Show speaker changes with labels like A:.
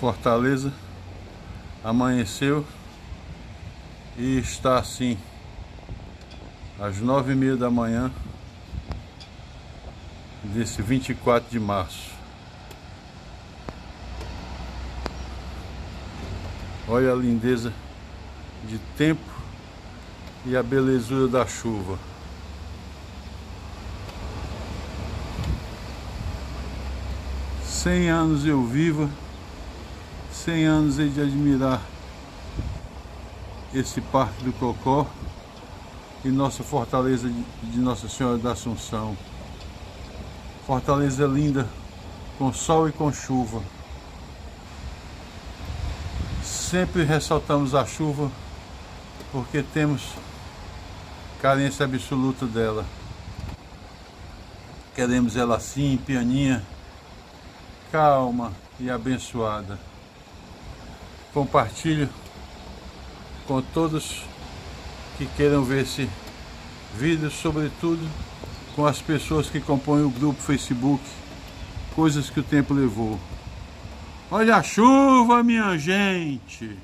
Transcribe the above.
A: Fortaleza amanheceu e está assim às nove e meia da manhã desse 24 de março. Olha a lindeza de tempo e a belezura da chuva. Cem anos eu viva 100 anos de admirar esse Parque do Cocó e nossa fortaleza de Nossa Senhora da Assunção. Fortaleza linda, com sol e com chuva. Sempre ressaltamos a chuva porque temos carência absoluta dela. Queremos ela assim, pianinha, calma e abençoada compartilho com todos que queiram ver esse vídeo, sobretudo com as pessoas que compõem o grupo Facebook, coisas que o tempo levou. Olha a chuva, minha gente!